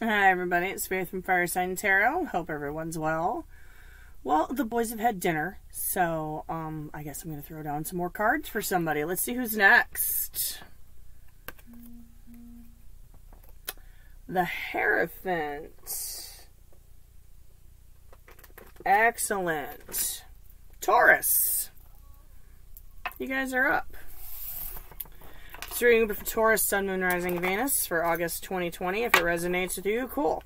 Hi, everybody. It's Faith from Fire Sign Tarot. Hope everyone's well. Well, the boys have had dinner, so um, I guess I'm going to throw down some more cards for somebody. Let's see who's next. The Hierophant. Excellent. Taurus. You guys are up. Reading for Taurus, Sun, Moon, Rising, Venus for August 2020. If it resonates with you, cool.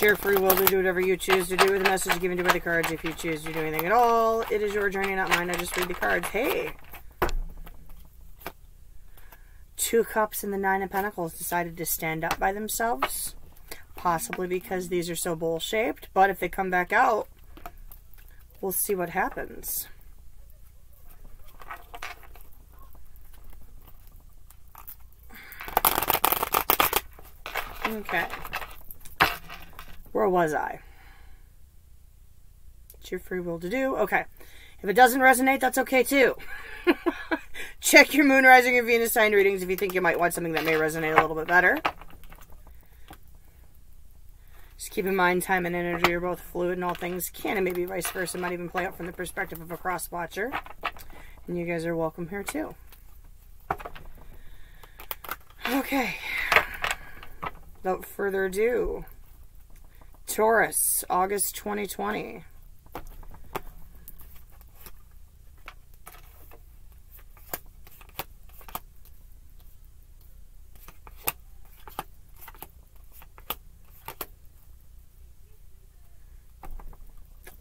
Your free will to do whatever you choose to do with the message given to you by the cards. If you choose to do anything at all, it is your journey, not mine. I just read the cards. Hey! Two Cups and the Nine of Pentacles decided to stand up by themselves. Possibly because these are so bowl-shaped. But if they come back out, we'll see what happens. Okay. Where was I? It's your free will to do. Okay. If it doesn't resonate, that's okay too. Check your moon, rising, and Venus sign readings if you think you might want something that may resonate a little bit better. Just keep in mind, time and energy are both fluid and all things can and maybe vice versa might even play out from the perspective of a cross watcher. And you guys are welcome here too. Okay. Without further ado, Taurus, August 2020.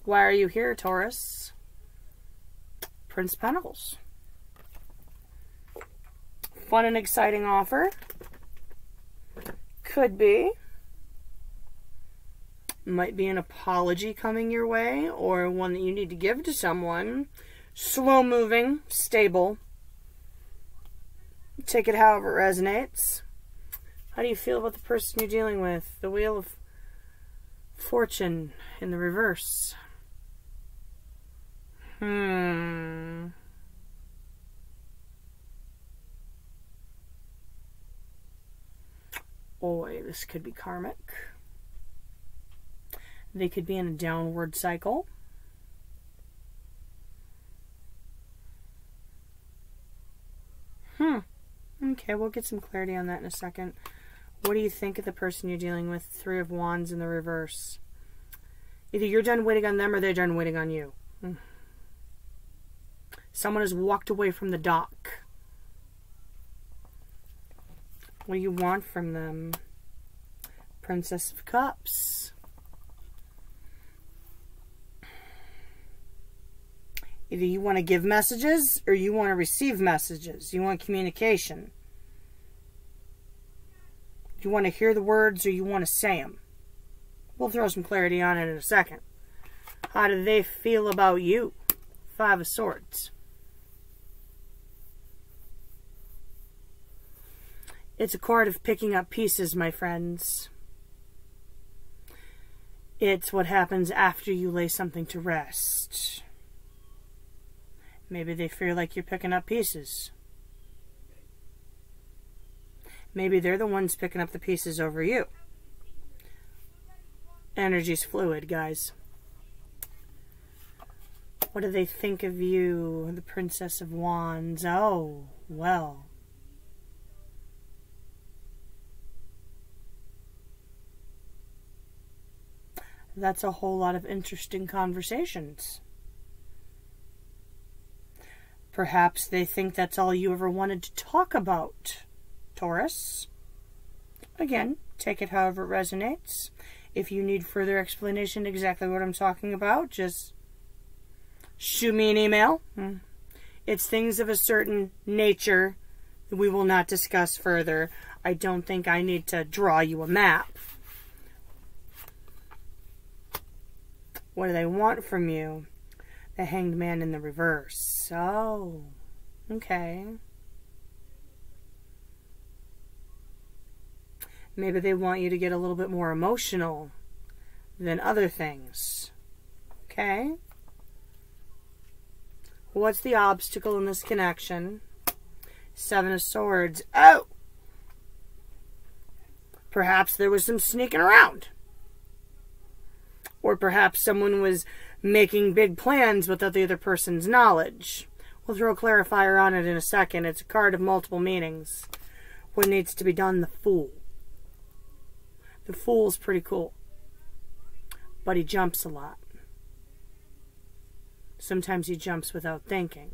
Why are you here, Taurus? Prince Pentacles. Fun and exciting offer. Could be. Might be an apology coming your way or one that you need to give to someone. Slow moving, stable. Take it however it resonates. How do you feel about the person you're dealing with? The Wheel of Fortune in the reverse. Hmm. Boy, this could be karmic. They could be in a downward cycle. Hmm. Okay, we'll get some clarity on that in a second. What do you think of the person you're dealing with? Three of Wands in the reverse. Either you're done waiting on them or they're done waiting on you. Hmm. Someone has walked away from the dock. What do you want from them? Princess of Cups. Either you want to give messages or you want to receive messages. You want communication. You want to hear the words or you want to say them. We'll throw some clarity on it in a second. How do they feel about you? Five of Swords. It's a card of picking up pieces, my friends. It's what happens after you lay something to rest. Maybe they feel like you're picking up pieces. Maybe they're the ones picking up the pieces over you. Energy's fluid, guys. What do they think of you, the Princess of Wands? Oh, well. That's a whole lot of interesting conversations. Perhaps they think that's all you ever wanted to talk about, Taurus. Again, take it however it resonates. If you need further explanation exactly what I'm talking about, just shoot me an email. Hmm. It's things of a certain nature that we will not discuss further. I don't think I need to draw you a map. What do they want from you? The hanged man in the reverse. Oh, okay. Maybe they want you to get a little bit more emotional than other things. Okay? What's the obstacle in this connection? Seven of Swords. Oh! Perhaps there was some sneaking around. Or perhaps someone was making big plans without the other person's knowledge. We'll throw a clarifier on it in a second. It's a card of multiple meanings. What needs to be done? The Fool. The Fool's pretty cool. But he jumps a lot. Sometimes he jumps without thinking.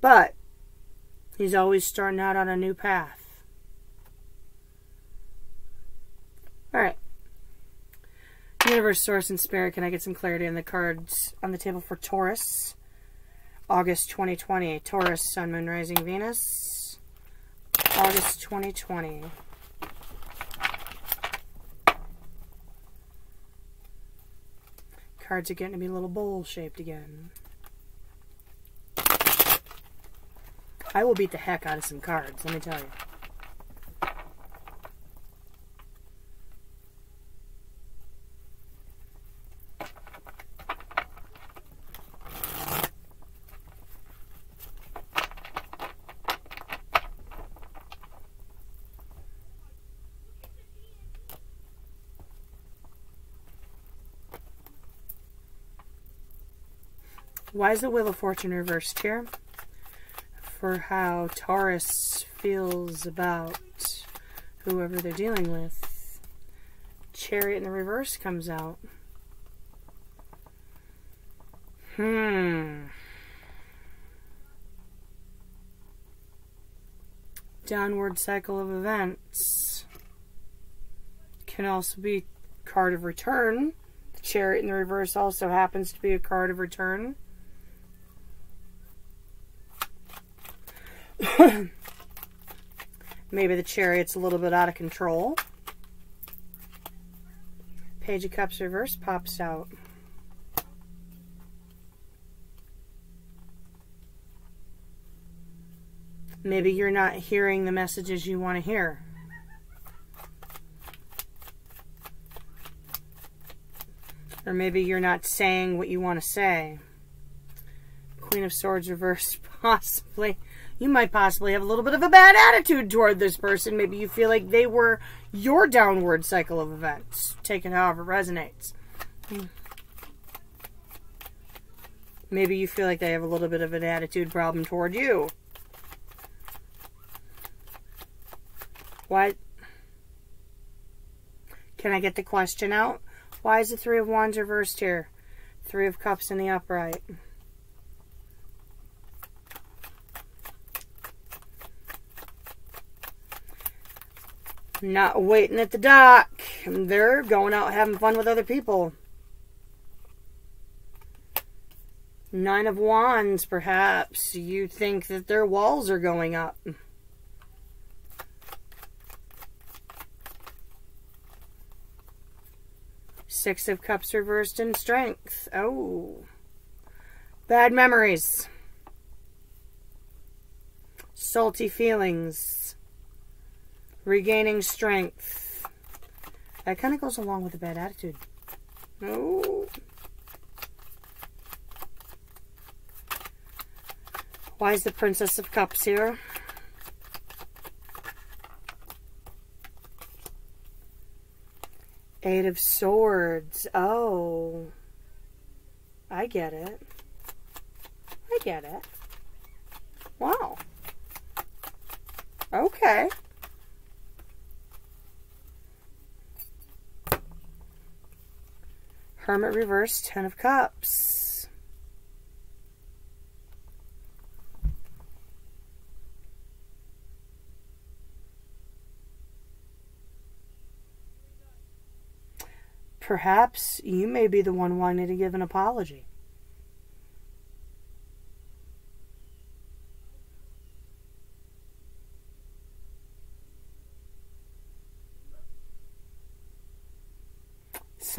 But he's always starting out on a new path. All right. Universe, Source, and Spirit, can I get some clarity on the cards on the table for Taurus? August 2020. Taurus, Sun, Moon, Rising, Venus. August 2020. Cards are getting to be a little bowl-shaped again. I will beat the heck out of some cards, let me tell you. Why is the Wheel of Fortune reversed here? For how Taurus feels about whoever they're dealing with. Chariot in the reverse comes out. Hmm. Downward cycle of events. Can also be card of return. The chariot in the reverse also happens to be a card of return. Maybe the chariot's a little bit out of control. Page of Cups reverse pops out. Maybe you're not hearing the messages you want to hear. Or maybe you're not saying what you want to say. Queen of Swords reversed, possibly you might possibly have a little bit of a bad attitude toward this person. Maybe you feel like they were your downward cycle of events. Take it however resonates. Maybe you feel like they have a little bit of an attitude problem toward you. What? Can I get the question out? Why is the Three of Wands reversed here? Three of Cups in the upright. Not waiting at the dock. They're going out having fun with other people. Nine of Wands, perhaps. You think that their walls are going up. Six of Cups reversed in strength. Oh. Bad memories. Salty feelings. Regaining strength. That kind of goes along with a bad attitude. No. Why is the Princess of Cups here? Eight of Swords. Oh. I get it. I get it. Wow. Okay. Hermit reverse, Ten of Cups. Perhaps you may be the one wanting to give an apology.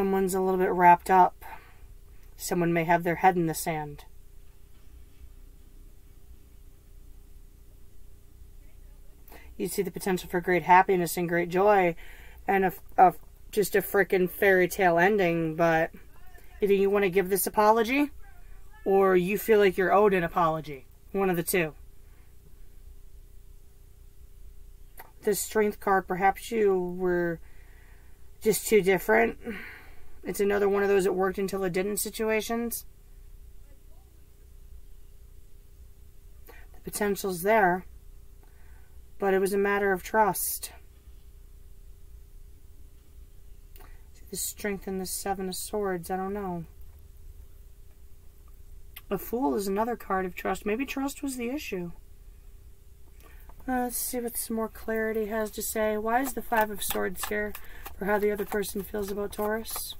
Someone's a little bit wrapped up. Someone may have their head in the sand. You see the potential for great happiness and great joy and a, a just a freaking fairy tale ending, but either you want to give this apology or you feel like you're owed an apology. One of the two. the strength card, perhaps you were just too different. It's another one of those that worked until it didn't situations. The potential's there, but it was a matter of trust. The strength in the Seven of Swords, I don't know. A Fool is another card of trust. Maybe trust was the issue. Uh, let's see what some more clarity has to say. Why is the Five of Swords here for how the other person feels about Taurus?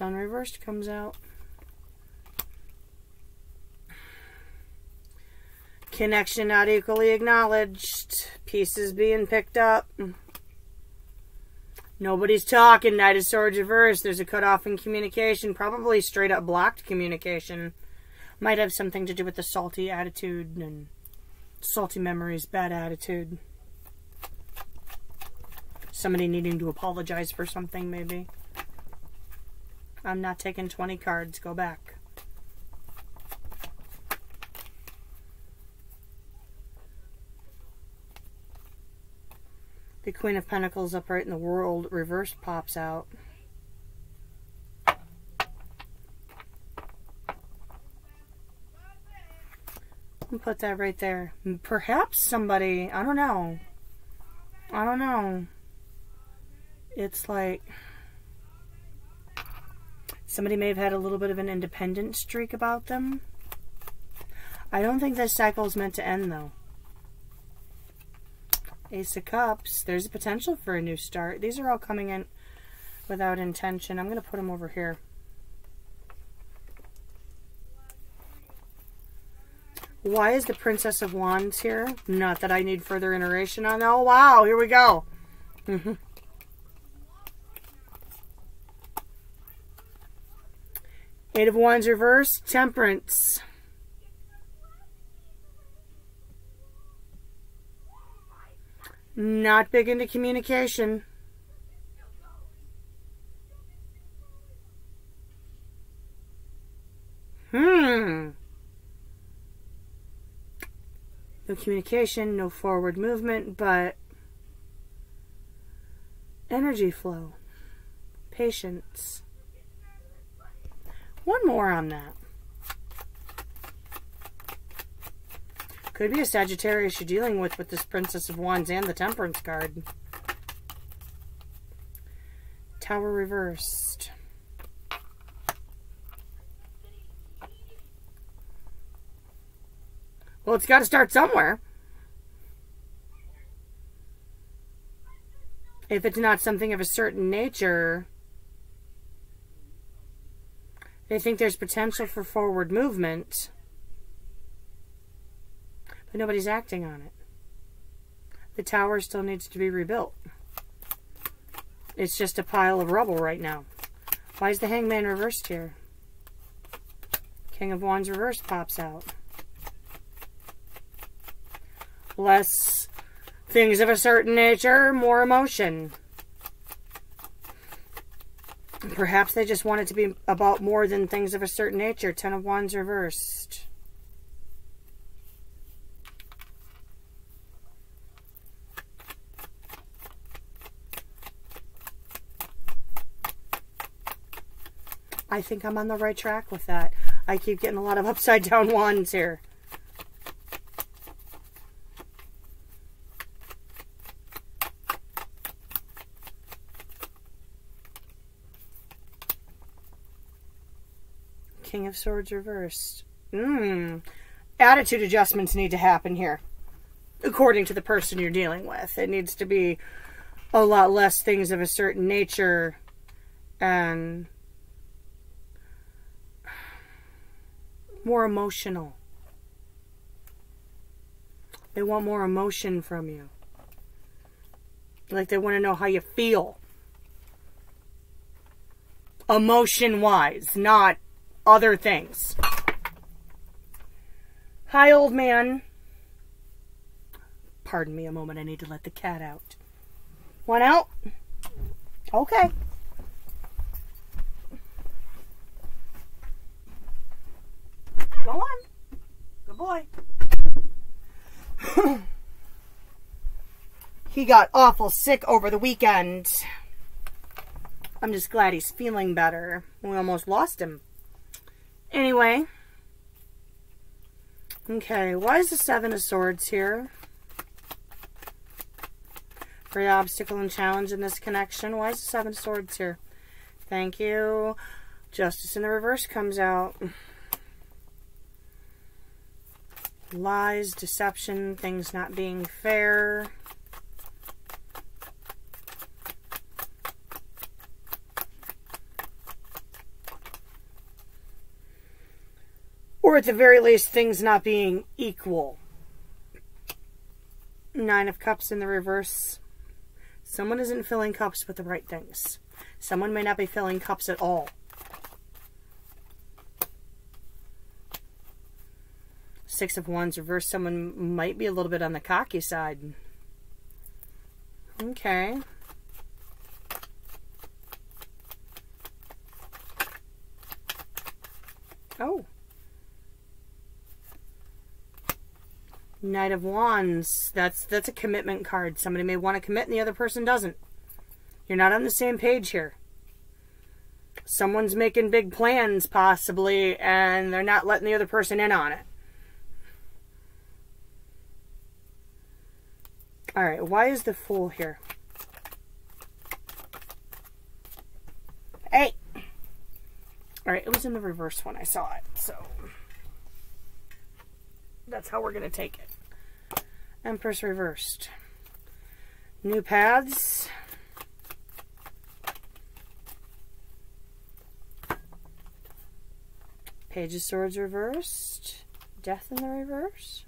Sun reversed comes out. Connection not equally acknowledged. Pieces being picked up. Nobody's talking. Knight of Swords reversed. There's a cutoff in communication. Probably straight up blocked communication. Might have something to do with the salty attitude and salty memories, bad attitude. Somebody needing to apologize for something, maybe. I'm not taking 20 cards. Go back. The Queen of Pentacles upright in the world reversed pops out. put that right there. Perhaps somebody, I don't know. I don't know. It's like somebody may have had a little bit of an independent streak about them. I don't think this cycle is meant to end though. Ace of Cups. There's a potential for a new start. These are all coming in without intention. I'm going to put them over here. Why is the Princess of Wands here? Not that I need further iteration on. Oh, wow. Here we go. Eight of Wands reverse. Temperance. Not big into communication. Hmm. No communication, no forward movement, but energy flow, patience. One more on that. Could be a Sagittarius you're dealing with with this Princess of Wands and the Temperance card. Tower reversed. Well, it's got to start somewhere. If it's not something of a certain nature, they think there's potential for forward movement but nobody's acting on it. The tower still needs to be rebuilt. It's just a pile of rubble right now. Why is the hangman reversed here? King of Wands reversed pops out. Less things of a certain nature, more emotion. Perhaps they just want it to be about more than things of a certain nature. Ten of Wands reversed. I think I'm on the right track with that. I keep getting a lot of upside down wands here. King of Swords reversed. Mmm. Attitude adjustments need to happen here. According to the person you're dealing with. It needs to be a lot less things of a certain nature and more emotional. They want more emotion from you. Like they want to know how you feel. Emotion wise, not other things. Hi, old man. Pardon me a moment, I need to let the cat out. One out? Okay. Go on. Good boy. he got awful sick over the weekend. I'm just glad he's feeling better. We almost lost him. Anyway. Okay, why is the Seven of Swords here? The obstacle and challenge in this connection. Why is the Seven of Swords here? Thank you. Justice in the reverse comes out. Lies, deception, things not being fair. Or at the very least, things not being equal. Nine of Cups in the reverse. Someone isn't filling cups with the right things. Someone may not be filling cups at all. Six of Wands reverse. Someone might be a little bit on the cocky side. Okay. Oh. Knight of Wands. That's that's a commitment card. Somebody may want to commit and the other person doesn't. You're not on the same page here. Someone's making big plans, possibly, and they're not letting the other person in on it. Alright, why is the Fool here? Hey! Alright, it was in the reverse when I saw it, so that's how we're going to take it. Empress reversed. New paths. Page of Swords reversed. Death in the reverse.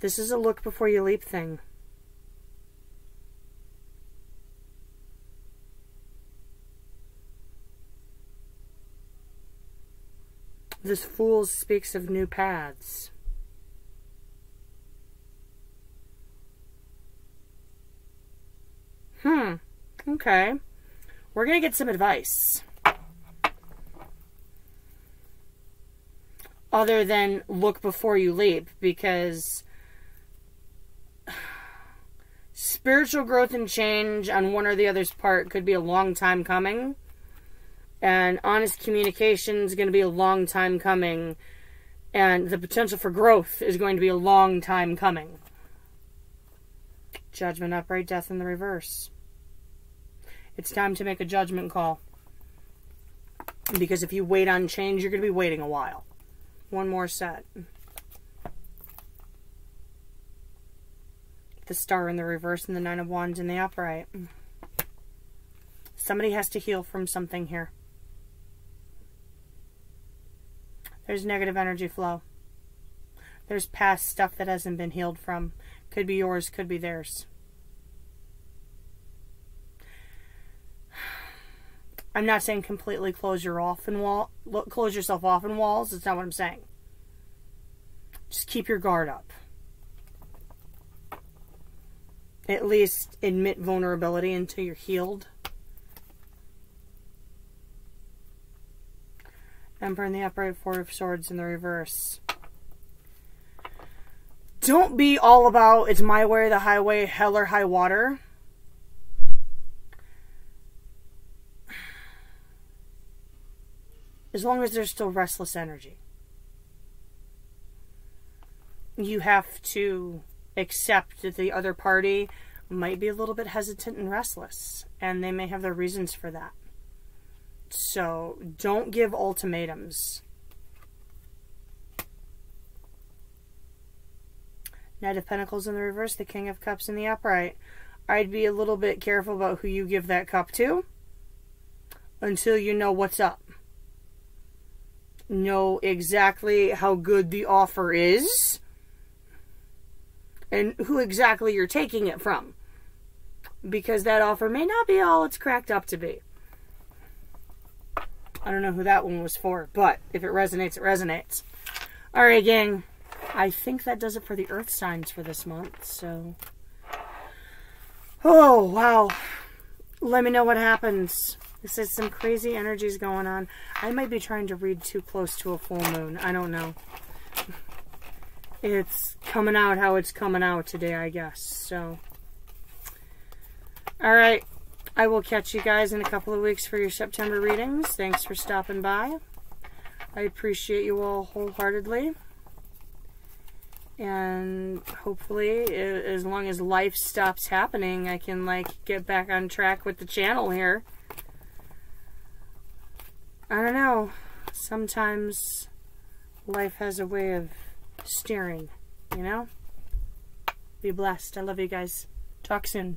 This is a look before you leap thing. This fool speaks of new paths. Hmm. Okay. We're going to get some advice. Other than look before you leap, because spiritual growth and change on one or the other's part could be a long time coming. And honest communication is going to be a long time coming. And the potential for growth is going to be a long time coming. Judgment upright, death in the reverse. It's time to make a judgment call. Because if you wait on change, you're going to be waiting a while. One more set. the star in the reverse and the nine of wands in the upright. Somebody has to heal from something here. There's negative energy flow. There's past stuff that hasn't been healed from. Could be yours, could be theirs. I'm not saying completely close your off and wall close yourself off in walls. That's not what I'm saying. Just keep your guard up. at least admit vulnerability until you're healed. Emperor in the upright, Four of Swords in the reverse. Don't be all about it's my way or the highway, hell or high water. As long as there's still restless energy. You have to accept that the other party might be a little bit hesitant and restless, and they may have their reasons for that. So don't give ultimatums. Knight of Pentacles in the reverse, the King of Cups in the upright. I'd be a little bit careful about who you give that cup to until you know what's up. Know exactly how good the offer is and who exactly you're taking it from. Because that offer may not be all it's cracked up to be. I don't know who that one was for, but if it resonates, it resonates. Alright, gang. I think that does it for the earth signs for this month. So, oh wow, let me know what happens. This is some crazy energies going on. I might be trying to read too close to a full moon. I don't know. It's coming out how it's coming out today, I guess. So, all right. I will catch you guys in a couple of weeks for your September readings. Thanks for stopping by. I appreciate you all wholeheartedly. And hopefully, as long as life stops happening, I can like get back on track with the channel here. I don't know. Sometimes life has a way of steering, you know? Be blessed. I love you guys. Talk soon.